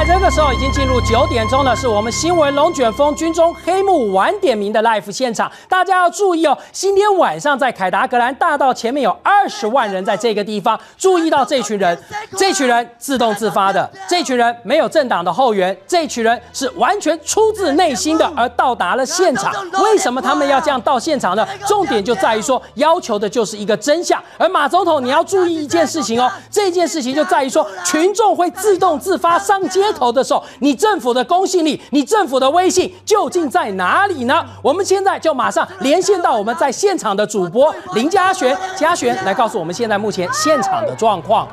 在这个时候已经进入九点钟了，是我们新闻龙卷风军中黑幕晚点名的 live 现场，大家要注意哦。今天晚上在凯达格兰大道前面有二十万人在这个地方，注意到这群人，这群人自动自发的，这群人没有政党的后援，这群人是完全出自内心的而到达了现场。为什么他们要这样到现场呢？重点就在于说，要求的就是一个真相。而马总统，你要注意一件事情哦，这件事情就在于说，群众会自动自发上街头的时候，你政府的公信力，你政府的威信究竟在哪里呢？我们现在就马上连线到我们在现场的主播林嘉璇，嘉璇来告诉我们现在目前现场的状况。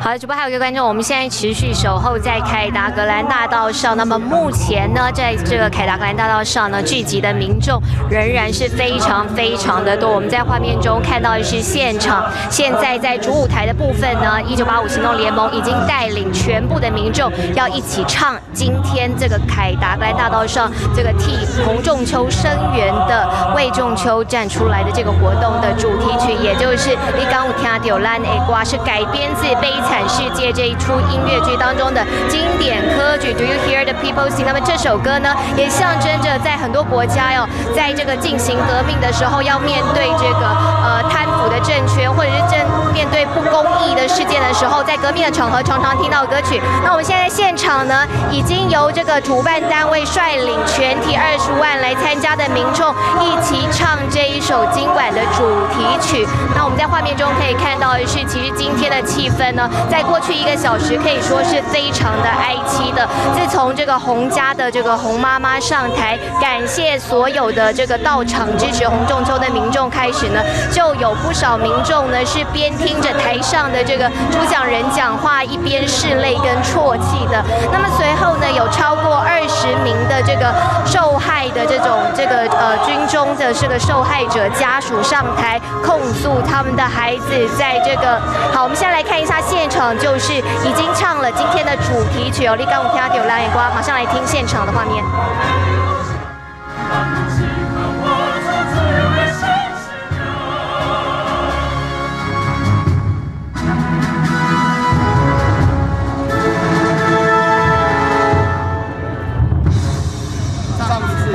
好的，主播还有一个观众，我们现在持续守候在凯达格兰大道上。那么目前呢，在这个凯达格兰大道上呢，聚集的民众仍然是非常非常的多。我们在画面中看到的是现场，现在在主舞台的部分呢，一九八五行动联盟已经带领全部的民众要一起唱今天这个凯达格兰大道上这个替洪仲秋声援的魏仲秋站出来的这个活动的主题曲，也就是《一刚有听到烂的瓜》，是改编自《悲惨世界》这一出音乐剧当中的经典歌曲。Do you hear the people sing？那么这首歌呢，也象征着在很多国家哟，在这个进行革命的时候，要面对这个呃贪腐的政权，或者是正面对不公义的事件的时候，在革命的场合常常听到歌曲。那我们现在现场呢，已经由这个主办单位率领全体二十万来参加的民众一起唱这一首今晚的主题曲。那我们在画面中可以看到的是，其实今天的气氛呢，在过去一个小时可以说是非常的哀戚的。自从这个洪家的这个洪妈妈上台，感谢所有的这个到场支持洪仲秋的民众开始呢，就有不少民众呢是边听着台上的这个主讲人讲话，一边拭泪跟啜泣的。那么随后呢，有超过二十名的这个受害的这种这个呃军中的这个受害者家属上台控诉他们的孩子在这个好，我们现在来看一下现场，就是已经唱了今天的主题曲哦，立刚舞听丢蓝眼瓜，马上来听现场的画面。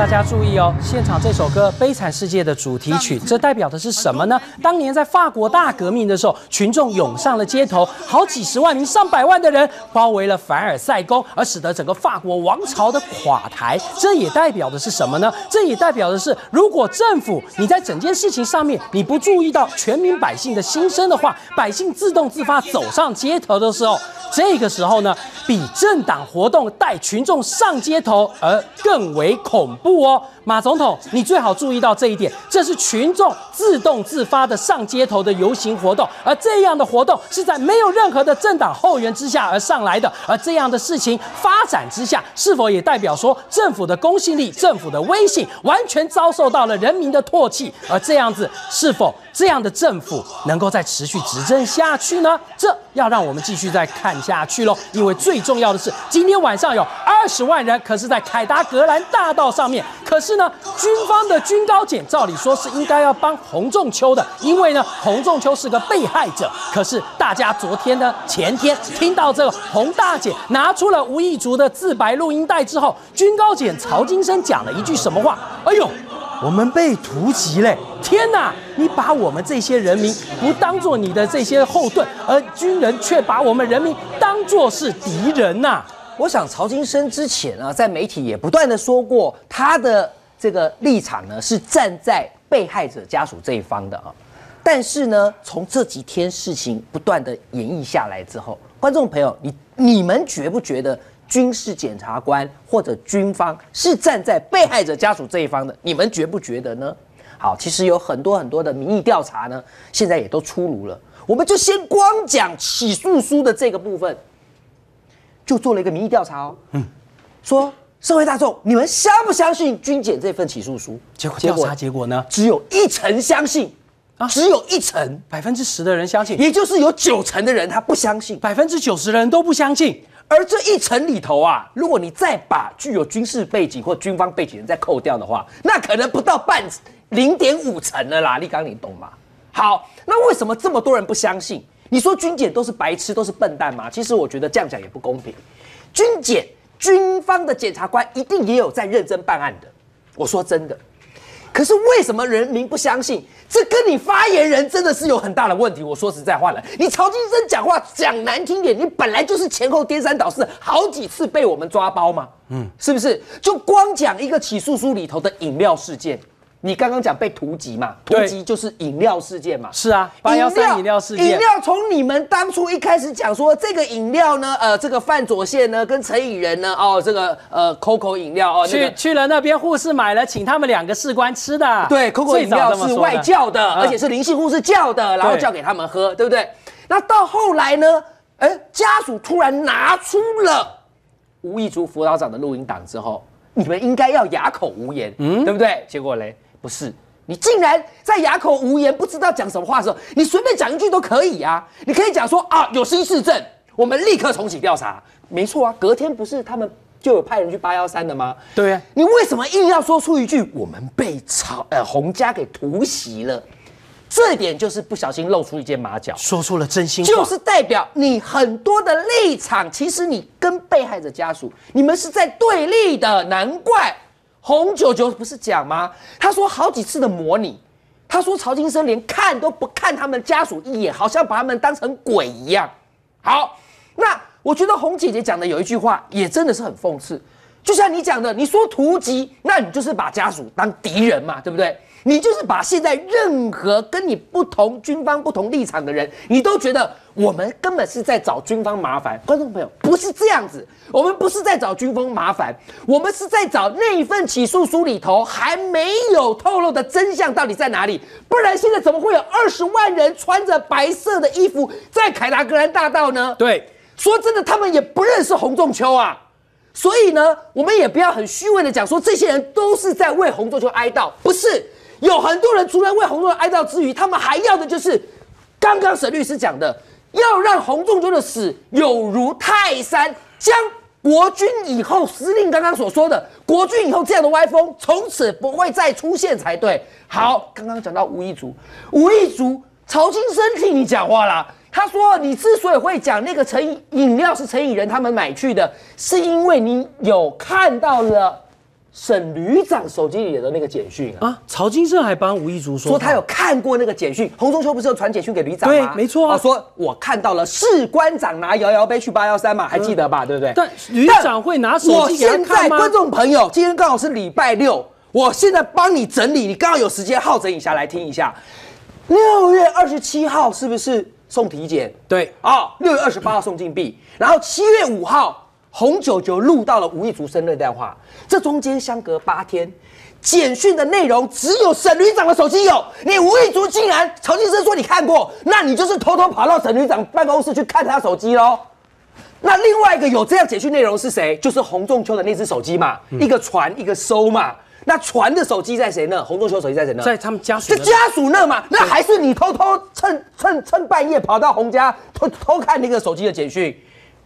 大家注意哦，现场这首歌《悲惨世界》的主题曲，这代表的是什么呢？当年在法国大革命的时候，群众涌上了街头，好几十万名、上百万的人包围了凡尔赛宫，而使得整个法国王朝的垮台。这也代表的是什么呢？这也代表的是，如果政府你在整件事情上面你不注意到全民百姓的心声的话，百姓自动自发走上街头的时候，这个时候呢，比政党活动带群众上街头而更为恐怖哦。马总统，你最好注意到这一点，这是群众自动自发的上街头的游行活动，而这样的活动是在没有任何的政党后援之下而上来的，而这样的事情发展之下，是否也代表说政府的公信力、政府的威信完全遭受到了人民的唾弃？而这样子，是否这样的政府能够再持续执政下去呢？这要让我们继续再看下去喽。因为最重要的是，今天晚上有二十万人，可是在凯达格兰大道上面，可是呢，军方的军高检照理说是应该要帮洪仲秋的，因为呢，洪仲秋是个被害者。可是大家昨天呢、前天听到这个洪大姐拿出了吴亦竹的自白录音带之后，军高检曹金生讲了一句什么话？哎呦！我们被突袭嘞！天哪！你把我们这些人民不当做你的这些后盾，而军人却把我们人民当作是敌人呐！我想曹金生之前啊，在媒体也不断的说过，他的这个立场呢是站在被害者家属这一方的啊。但是呢，从这几天事情不断的演绎下来之后，观众朋友，你你们觉不觉得？军事检察官或者军方是站在被害者家属这一方的，你们觉不觉得呢？好，其实有很多很多的民意调查呢，现在也都出炉了。我们就先光讲起诉书的这个部分，就做了一个民意调查哦。嗯，说社会大众，你们相不相信军检这份起诉书？结果调查结果呢？只有一成相信啊，只有一成，百分之十的人相信，也就是有九成的人他不相信，百分之九十的人都不相信。而这一层里头啊，如果你再把具有军事背景或军方背景人再扣掉的话，那可能不到半零点五成了啦。立刚，你懂吗？好，那为什么这么多人不相信？你说军检都是白痴，都是笨蛋吗？其实我觉得这样讲也不公平。军检军方的检察官一定也有在认真办案的。我说真的，可是为什么人民不相信？这跟你发言人真的是有很大的问题。我说实在话了，你曹金生讲话讲难听点，你本来就是前后颠三倒四，好几次被我们抓包嘛，嗯，是不是？就光讲一个起诉书里头的饮料事件。你刚刚讲被突击嘛？突击就是饮料事件嘛？是啊，八幺三饮料事件。饮料从你们当初一开始讲说这个饮料呢，呃，这个范左宪呢跟陈以仁呢，哦，这个呃 COCO 饮料哦，去去了那边护士买了，请他们两个士官吃的。对，COCO 饮料是外叫的，而且是林姓护士叫的，然后叫给他们喝，对不对？那到后来呢，哎，家属突然拿出了吴义竹辅导长的录音档之后，你们应该要哑口无言，嗯，对不对？结果嘞？不是，你竟然在哑口无言，不知道讲什么话的时候，你随便讲一句都可以啊！你可以讲说啊，有新事证，我们立刻重启调查。没错啊，隔天不是他们就有派人去八幺三的吗？对啊，你为什么硬要说出一句我们被曹呃洪家给突袭了？这点就是不小心露出一件马脚，说出了真心话，就是代表你很多的立场，其实你跟被害者家属，你们是在对立的，难怪。洪九九不是讲吗？他说好几次的模拟，他说曹金生连看都不看他们家属一眼，好像把他们当成鬼一样。好，那我觉得洪姐姐讲的有一句话也真的是很讽刺，就像你讲的，你说突击，那你就是把家属当敌人嘛，对不对？你就是把现在任何跟你不同军方不同立场的人，你都觉得我们根本是在找军方麻烦。观众朋友，不是这样子，我们不是在找军方麻烦，我们是在找那一份起诉书里头还没有透露的真相到底在哪里。不然现在怎么会有二十万人穿着白色的衣服在凯达格兰大道呢？对，说真的，他们也不认识洪仲秋啊。所以呢，我们也不要很虚伪的讲说这些人都是在为洪仲秋哀悼，不是。有很多人除了为洪仲秋哀悼之余，他们还要的就是刚刚沈律师讲的，要让洪仲秋的死有如泰山，将国军以后司令刚刚所说的国军以后这样的歪风，从此不会再出现才对。好，刚刚讲到吴一族，吴一族，曹金生替你讲话了，他说你之所以会讲那个陈饮料是陈以仁他们买去的，是因为你有看到了。沈旅长手机里的那个简讯啊，曹金胜还帮吴一竹说，说他有看过那个简讯。洪中秋不是有传简讯给旅长吗？对，没错啊。说我看到了士官长拿摇摇杯去八幺三嘛，还记得吧？对不对？但旅长会拿手机给他看吗？现在观众朋友，今天刚好是礼拜六，我现在帮你整理，你刚好有时间好整一下来听一下。六月二十七号是不是送体检？对啊，六月二十八号送禁闭，然后七月五号。洪九九录到了吴亦竹生日电话，这中间相隔八天，简讯的内容只有沈旅长的手机有。你吴亦竹竟然曹金生说你看过，那你就是偷偷跑到沈旅长办公室去看他手机喽。那另外一个有这样简讯内容是谁？就是洪仲秋的那只手机嘛，一个传一个收嘛。那传的手机在谁呢？洪仲秋手机在谁呢？在他们家属。就家属那嘛，那还是你偷偷趁趁趁半夜跑到洪家偷偷看那个手机的简讯。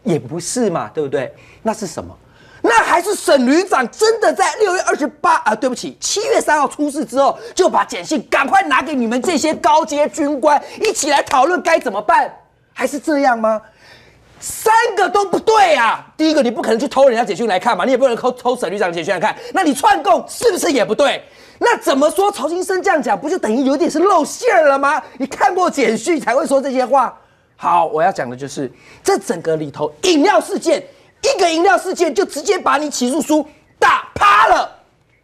也不是嘛，对不对？那是什么？那还是沈旅长真的在六月二十八啊？对不起，七月三号出事之后，就把简讯赶快拿给你们这些高阶军官一起来讨论该怎么办？还是这样吗？三个都不对啊！第一个，你不可能去偷人家简讯来看嘛，你也不能偷偷沈旅长简讯来看，那你串供是不是也不对？那怎么说？曹金生这样讲，不就等于有点是露馅了吗？你看过简讯才会说这些话。好，我要讲的就是这整个里头饮料事件，一个饮料事件就直接把你起诉书打趴了。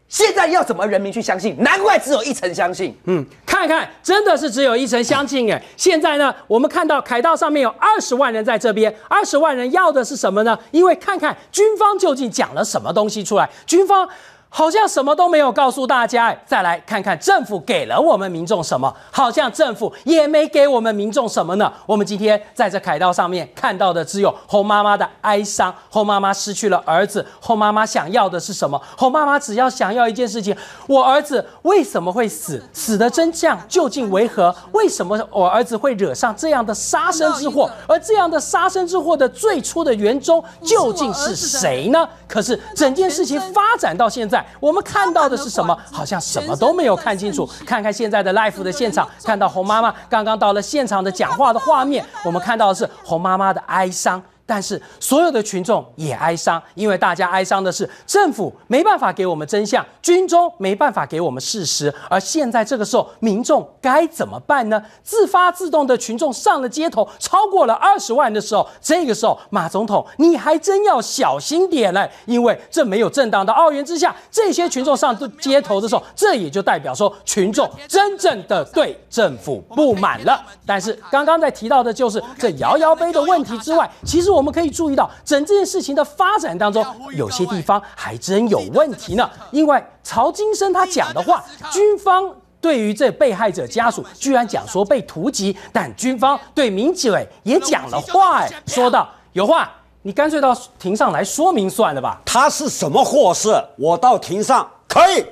现在要怎么人民去相信？难怪只有一层相信。嗯，看看，真的是只有一层相信哎。现在呢，我们看到凯道上面有二十万人在这边，二十万人要的是什么呢？因为看看军方究竟讲了什么东西出来，军方。好像什么都没有告诉大家，再来看看政府给了我们民众什么？好像政府也没给我们民众什么呢？我们今天在这凯道上面看到的只有猴妈妈的哀伤，猴妈妈失去了儿子，猴妈妈想要的是什么？猴妈妈只要想要一件事情：我儿子为什么会死？死的真相究竟为何？为什么我儿子会惹上这样的杀身之祸？而这样的杀身之祸的最初的元凶究竟是谁呢？可是整件事情发展到现在。我们看到的是什么？好像什么都没有看清楚。看看现在的 life 的现场，看到红妈妈刚刚到了现场的讲话的画面，我们看到的是红妈妈的哀伤。但是所有的群众也哀伤，因为大家哀伤的是政府没办法给我们真相，军中没办法给我们事实。而现在这个时候，民众该怎么办呢？自发自动的群众上了街头，超过了二十万的时候，这个时候，马总统你还真要小心点嘞，因为这没有正当的澳元之下，这些群众上街头的时候，这也就代表说群众真正的对政府不满了。但是刚刚在提到的就是这摇摇杯的问题之外，其实。我们可以注意到，整件事情的发展当中，有些地方还真有问题呢。因为曹金生他讲的话，军方对于这被害者家属居然讲说被突击，但军方对民警也讲了话，哎，说到有话，你干脆到庭上来说明算了吧。他是什么货色？我到庭上可以。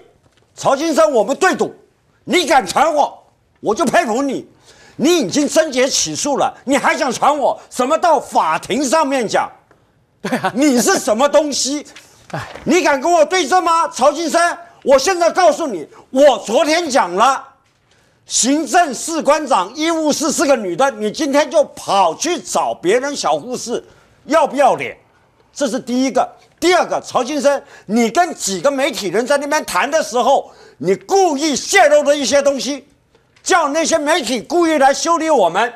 曹金生，我们对赌，你敢传我，我就佩服你。你已经贞洁起诉了，你还想传我什么到法庭上面讲？对啊，你是什么东西？哎，你敢跟我对证吗，曹金生？我现在告诉你，我昨天讲了，行政士官长医务室是个女的，你今天就跑去找别人小护士，要不要脸？这是第一个。第二个，曹金生，你跟几个媒体人在那边谈的时候，你故意泄露了一些东西。叫那些媒体故意来修理我们，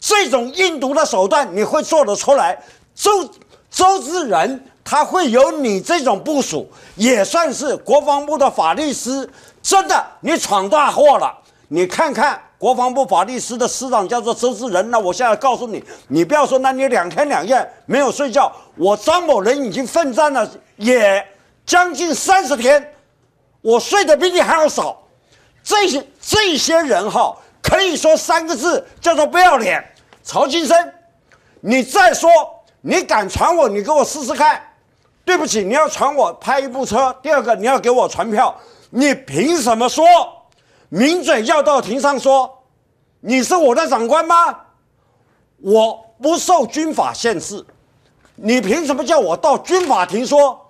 这种阴毒的手段你会做得出来？周周之仁他会有你这种部署，也算是国防部的法律师。真的，你闯大祸了。你看看国防部法律师的师长叫做周之仁，那我现在告诉你，你不要说，那你两天两夜没有睡觉。我张某人已经奋战了也将近三十天，我睡得比你还要少。这些这些人哈，可以说三个字叫做不要脸。曹金生，你再说，你敢传我，你给我试试看。对不起，你要传我拍一部车。第二个，你要给我传票。你凭什么说？抿嘴要到庭上说，你是我的长官吗？我不受军法限制，你凭什么叫我到军法庭说？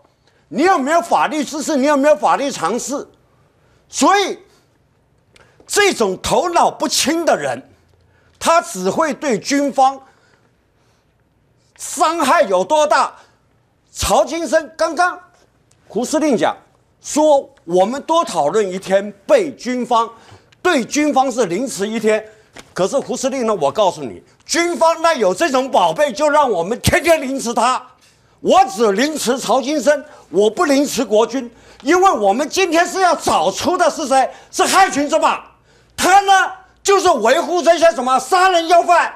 你有没有法律知识？你有没有法律常识？所以。这种头脑不清的人，他只会对军方伤害有多大？曹金生刚刚胡司令讲说，我们多讨论一天，被军方对军方是凌迟一天。可是胡司令呢？我告诉你，军方那有这种宝贝，就让我们天天凌迟他。我只凌迟曹金生，我不凌迟国军，因为我们今天是要找出的是谁？是害群之马。他呢，就是维护这些什么杀人要犯，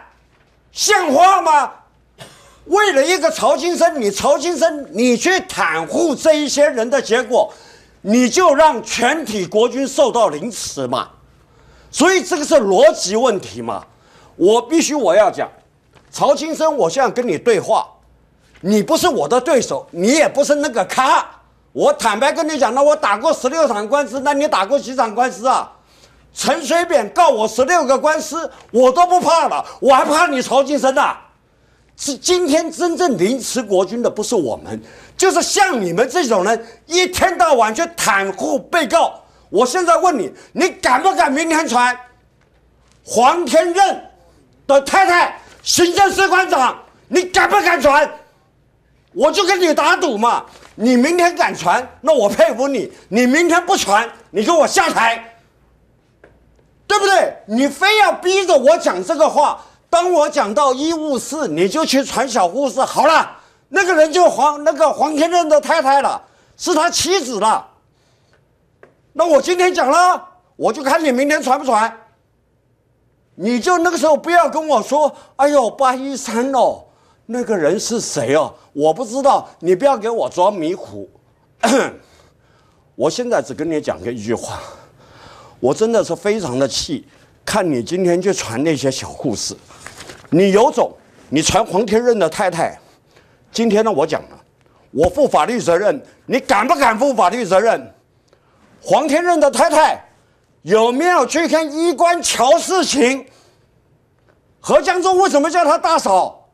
像话吗？为了一个曹金生，你曹金生，你去袒护这一些人的结果，你就让全体国军受到凌迟嘛？所以这个是逻辑问题嘛？我必须我要讲，曹金生，我现在跟你对话，你不是我的对手，你也不是那个咖。我坦白跟你讲，那我打过十六场官司，那你打过几场官司啊？陈水扁告我十六个官司，我都不怕了，我还怕你曹金生呐？是今天真正凌迟国军的不是我们，就是像你们这种人，一天到晚去袒护被告。我现在问你，你敢不敢明天传黄天任的太太行政司官长？你敢不敢传？我就跟你打赌嘛，你明天敢传，那我佩服你；你明天不传，你给我下台。对不对？你非要逼着我讲这个话。当我讲到医务室，你就去传小护士。好了，那个人就黄那个黄天任的太太了，是他妻子了。那我今天讲了，我就看你明天传不传。你就那个时候不要跟我说，哎呦八一三哦，那个人是谁哦？我不知道，你不要给我装迷糊。我现在只跟你讲个一句话。我真的是非常的气，看你今天去传那些小故事，你有种，你传黄天任的太太，今天呢我讲了，我负法律责任，你敢不敢负法律责任？黄天任的太太有没有去看衣冠乔事情？何江中为什么叫他大嫂？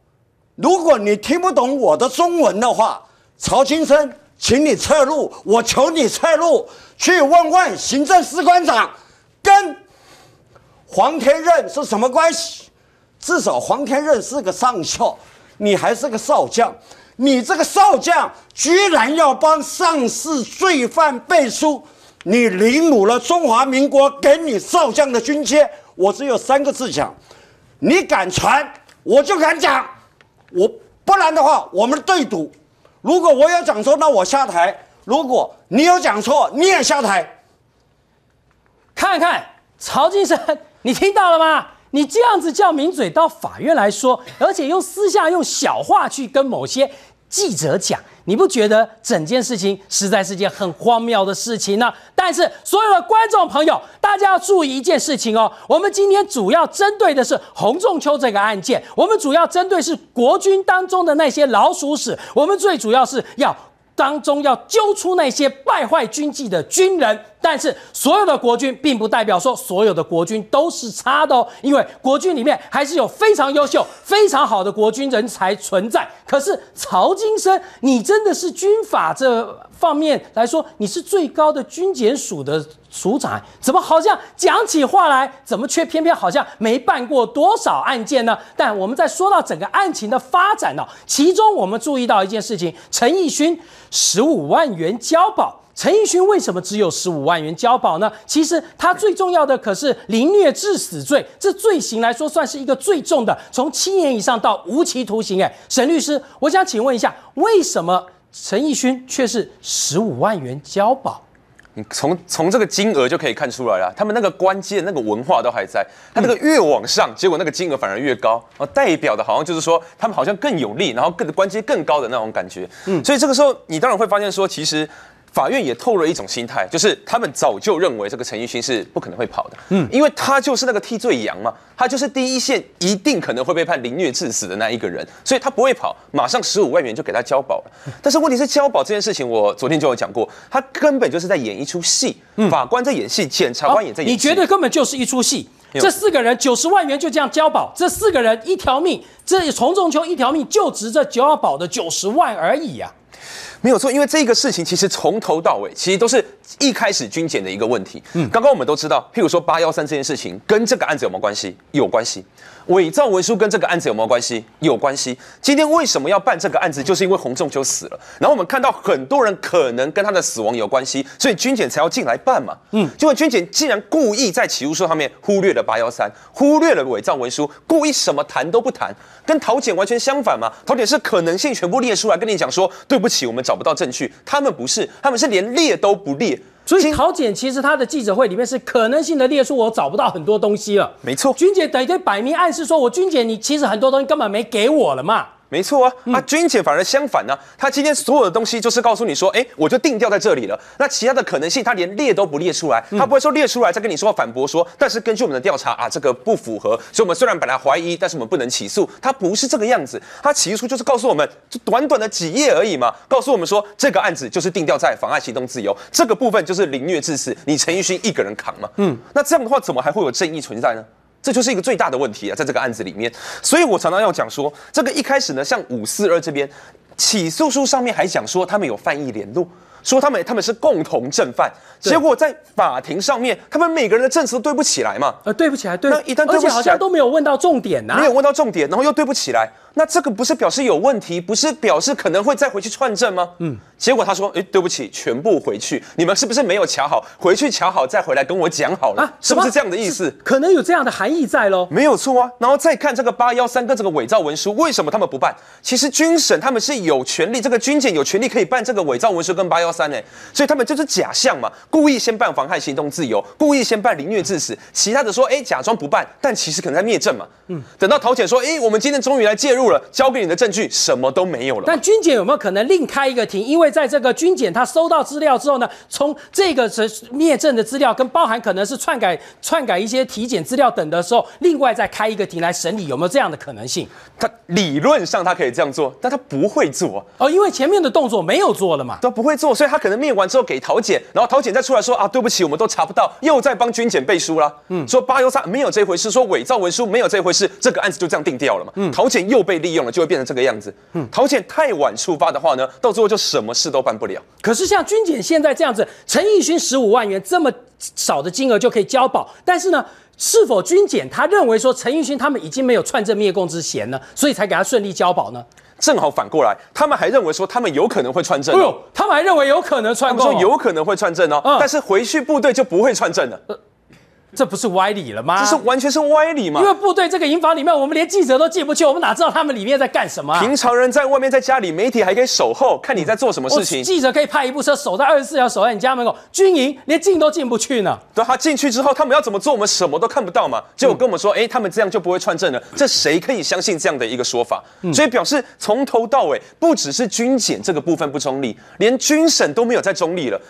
如果你听不懂我的中文的话，曹金生。请你撤路，我求你撤路，去问问行政司官长，跟黄天任是什么关系？至少黄天任是个上校，你还是个少将，你这个少将居然要帮上市罪犯背书，你凌辱了中华民国给你少将的军阶。我只有三个字讲：你敢传，我就敢讲。我不然的话，我们对赌。如果我有讲错，那我下台；如果你有讲错，你也下台。看看曹金生，你听到了吗？你这样子叫名嘴到法院来说，而且用私下用小话去跟某些记者讲，你不觉得整件事情实在是件很荒谬的事情呢？但是所有的观众朋友，大家要注意一件事情哦，我们今天主要针对的是洪仲秋这个案件，我们主要针对是国军当中的那些老鼠屎，我们最主要是要。当中要揪出那些败坏军纪的军人，但是所有的国军并不代表说所有的国军都是差的哦，因为国军里面还是有非常优秀、非常好的国军人才存在。可是曹金生，你真的是军法这方面来说，你是最高的军检署的署长，怎么好像讲起话来，怎么却偏偏好像没办过多少案件呢？但我们在说到整个案情的发展呢，其中我们注意到一件事情，陈义勋。十五万元交保，陈奕迅为什么只有十五万元交保呢？其实他最重要的可是凌虐致死罪，这罪行来说算是一个最重的，从七年以上到无期徒刑。哎，沈律师，我想请问一下，为什么陈奕迅却是十五万元交保？你从从这个金额就可以看出来了，他们那个关机的那个文化都还在，他那个越往上，结果那个金额反而越高，哦，代表的好像就是说他们好像更有利，然后更关阶更高的那种感觉。嗯，所以这个时候你当然会发现说，其实。法院也透露了一种心态，就是他们早就认为这个陈奕迅是不可能会跑的，嗯，因为他就是那个替罪羊嘛，他就是第一线一定可能会被判凌虐致死的那一个人，所以他不会跑，马上十五万元就给他交保了。但是问题是交保这件事情，我昨天就有讲过，他根本就是在演一出戏，法官在演戏，检察官也在演。你觉得根本就是一出戏？这四个人九十万元就这样交保，这四个人一条命，这从中秋一条命就值这交保的九十万而已呀。没有错，因为这个事情其实从头到尾，其实都是一开始军检的一个问题。嗯，刚刚我们都知道，譬如说八幺三这件事情跟这个案子有没有关系？有关系。伪造文书跟这个案子有没有关系？有关系。今天为什么要办这个案子？就是因为洪仲秋死了。然后我们看到很多人可能跟他的死亡有关系，所以军检才要进来办嘛。嗯，结果军检竟然故意在起诉书上面忽略了八幺三，忽略了伪造文书，故意什么谈都不谈，跟陶检完全相反嘛。陶检是可能性全部列出来跟你讲说，对不起，我们找不到证据。他们不是，他们是连列都不列。所以陶检其实他的记者会里面是可能性的列出我找不到很多东西了。没错，军姐等于摆明暗示说我军姐你其实很多东西根本没给我了嘛。没错啊，啊，军检反而相反呢。他今天所有的东西就是告诉你说，哎，我就定调在这里了。那其他的可能性，他连列都不列出来，他不会说列出来再跟你说反驳说。但是根据我们的调查啊，这个不符合，所以我们虽然本来怀疑，但是我们不能起诉。他不是这个样子，他起诉就是告诉我们，就短短的几页而已嘛，告诉我们说这个案子就是定调在妨碍行动自由，这个部分就是凌虐致死，你陈奕迅一个人扛嘛。嗯，那这样的话，怎么还会有正义存在呢？这就是一个最大的问题啊，在这个案子里面，所以我常常要讲说，这个一开始呢，像五四二这边起诉书上面还讲说他们有犯意联络，说他们他们是共同正犯，结果在法庭上面，他们每个人的证词都对不起来嘛，呃，对不起来，对，那一旦而且好像都没有问到重点呐，没有问到重点，然后又对不起来。那这个不是表示有问题，不是表示可能会再回去串证吗？嗯，结果他说，哎，对不起，全部回去，你们是不是没有瞧好？回去瞧好再回来跟我讲好了，啊，是不是这样的意思？可能有这样的含义在喽。没有错啊。然后再看这个八幺三跟这个伪造文书，为什么他们不办？其实军审他们是有权利，这个军检有权利可以办这个伪造文书跟八幺三呢，所以他们就是假象嘛，故意先办妨害行动自由，故意先办凌虐致死，其他的说，哎，假装不办，但其实可能在灭证嘛。嗯，等到陶姐说，哎，我们今天终于来介入了，交给你的证。证据什么都没有了。但军检有没有可能另开一个庭？因为在这个军检他收到资料之后呢，从这个是灭证的资料，跟包含可能是篡改、篡改一些体检资料等的时候，另外再开一个庭来审理，有没有这样的可能性？他理论上他可以这样做，但他不会做哦，因为前面的动作没有做了嘛，都不会做，所以他可能灭完之后给陶检，然后陶检再出来说啊，对不起，我们都查不到，又在帮军检背书了。嗯，说八幺三没有这回事，说伪造文书没有这回事，这个案子就这样定掉了嘛。嗯，陶检又被利用了，就会变成这个样子。嗯。陶检太晚出发的话呢，到最后就什么事都办不了。可是像军检现在这样子，陈奕迅十五万元这么少的金额就可以交保，但是呢，是否军检他认为说陈奕迅他们已经没有串证灭共之嫌呢，所以才给他顺利交保呢？正好反过来，他们还认为说他们有可能会串证哦，哎呦，他们还认为有可能串他们供哦，说有可能会串证哦，嗯但是回去部队就不会串证了，这不是歪理了吗？这是完全是歪理嘛因。为部队这个营房里面，我们连记者都进不去，我们哪知道他们里面在干什么啊？平常人在外面，在家里，媒体还可以守候，看你在做什么事情哦。记者可以派一部车守在二十四小时守在你家门口，军营连进都进不去呢。对他进去之后，他们要怎么做，我们什么都看不到嘛。结果跟我们说，哎、他们这样就不会串证了，这谁可以相信这样的一个说法？所以表示从头到尾，不只是军检这个部分不中立，连军审都没有在中立了。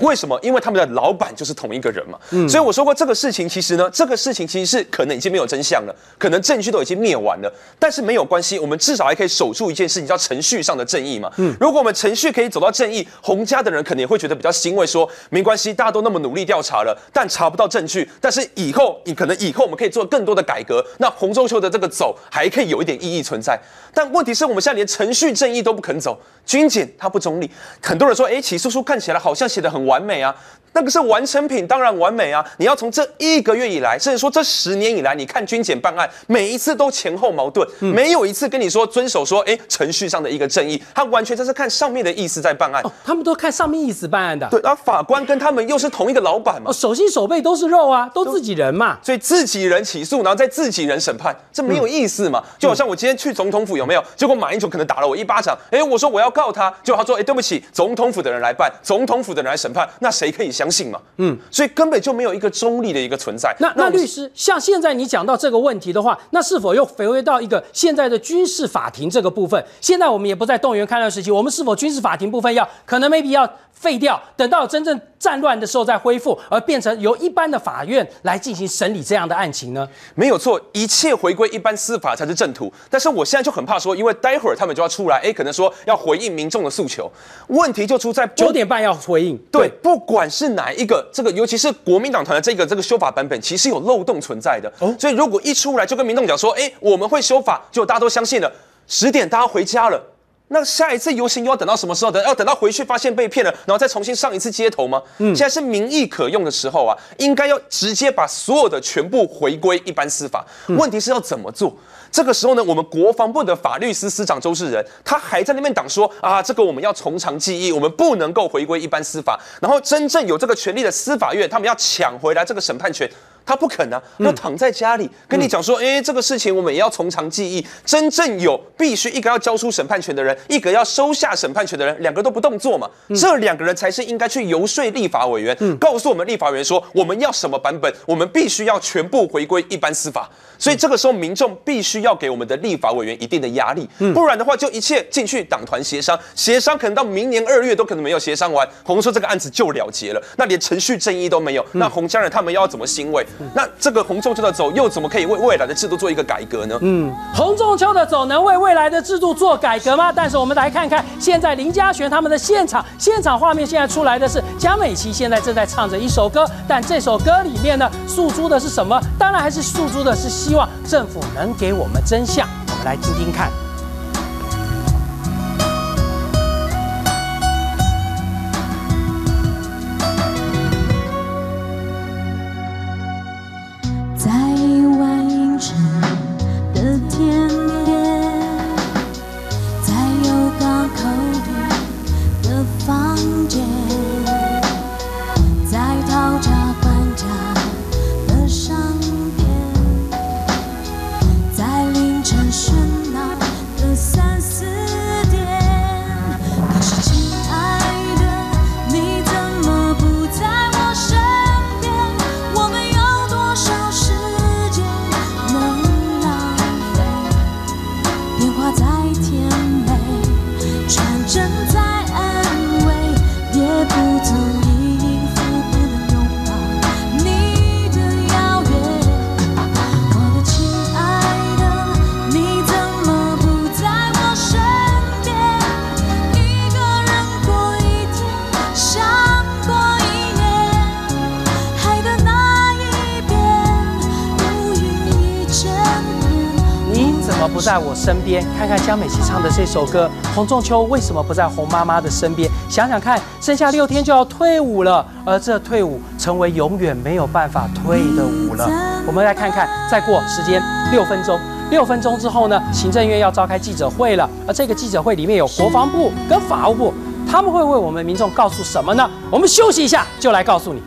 为什么？因为他们的老板就是同一个人嘛。所以我说过，这个事情其实呢，这个事情其实是可能已经没有真相了，可能证据都已经灭完了。但是没有关系，我们至少还可以守住一件事情，叫程序上的正义嘛。如果我们程序可以走到正义，洪家的人可能也会觉得比较欣慰，说没关系，大家都那么努力调查了，但查不到证据。但是以后，你可能以后我们可以做更多的改革，那洪仲秋的这个走还可以有一点意义存在。但问题是我们现在连程序正义都不肯走，军检它不中立。很多人说，哎，起诉书看起来好像写的很完美啊，那个是完成品，当然完美啊。你要从这一个月以来，甚至说这十年以来，你看军检办案，每一次都前后矛盾，没有一次跟你说遵守说，哎，程序上的一个正义，他完全就是看上面的意思在办案。哦，他们都看上面意思办案的。对，然后法官跟他们又是同一个老板嘛哦，，手心手背都是肉啊，都自己人嘛。所以自己人起诉，然后再自己人审判，这没有意思嘛？就好像我今天去总统府有没有？结果马英九可能打了我一巴掌，哎，我说我要告他，结果他说，哎，对不起，总统府的人来办，总统府的人来审判，那谁可以相信嘛？嗯，所以根本就没有一个中立的一个存在。那那律师，像现在你讲到这个问题的话，那是否又回归到一个现在的军事法庭这个部分？现在我们也不在动员戡乱时期，我们是否军事法庭部分要可能 maybe 要废掉，等到真正战乱的时候再恢复，而变成由一般的法院来进行审理这样的案情呢？没有错，一切回归一般司法才是正途。但是我现在就很怕说，因为待会儿他们就要出来，哎，可能说要回应民众的诉求，问题就出在九点半要回应。对，不管是哪一个，这个尤其是国民党团的这个这个修法版本，其实有漏洞存在的。哦，所以如果一出来就跟民众讲说，哎，我们会修法，就大家都相信了，十点大家回家了。那下一次游行又要等到什么时候？等要等到回去发现被骗了，然后再重新上一次街头吗？嗯，现在是民意可用的时候啊，应该要直接把所有的全部回归一般司法。问题是要怎么做？这个时候呢，我们国防部的法律司司长周世仁，他还在那边挡说啊，这个我们要从长计议，我们不能够回归一般司法。然后真正有这个权利的司法院，他们要抢回来这个审判权。他不肯啊，要躺在家里跟你讲说，哎、这个事情我们也要从长计议。真正有必须一个要交出审判权的人，一个要收下审判权的人，两个都不动作嘛。这两个人才是应该去游说立法委员，告诉我们立法委员说，我们要什么版本，我们必须要全部回归一般司法。所以这个时候，民众必须要给我们的立法委员一定的压力，不然的话，就一切进去党团协商，协商可能到明年二月都可能没有协商完，洪说这个案子就了结了，那连程序正义都没有，那洪家人他们要怎么欣慰？那这个洪仲秋的走又怎么可以为未来的制度做一个改革呢？嗯，洪仲秋的走能为未来的制度做改革吗？但是我们来看看现在林嘉璇他们的现场，现场画面现在出来的是江美琪现在正在唱着一首歌，但这首歌里面呢诉诸的是什么？当然还是诉诸的是希望政府能给我们真相。我们来听听看。不在我身边？看看江美琪唱的这首歌，洪仲秋为什么不在洪妈妈的身边？想想看，剩下六天就要退伍了，而这退伍成为永远没有办法退的伍了。我们来看看，再过时间六分钟，六分钟之后呢，行政院要召开记者会了，而这个记者会里面有国防部跟法务部，他们会为我们民众告诉什么呢？我们休息一下，就来告诉你。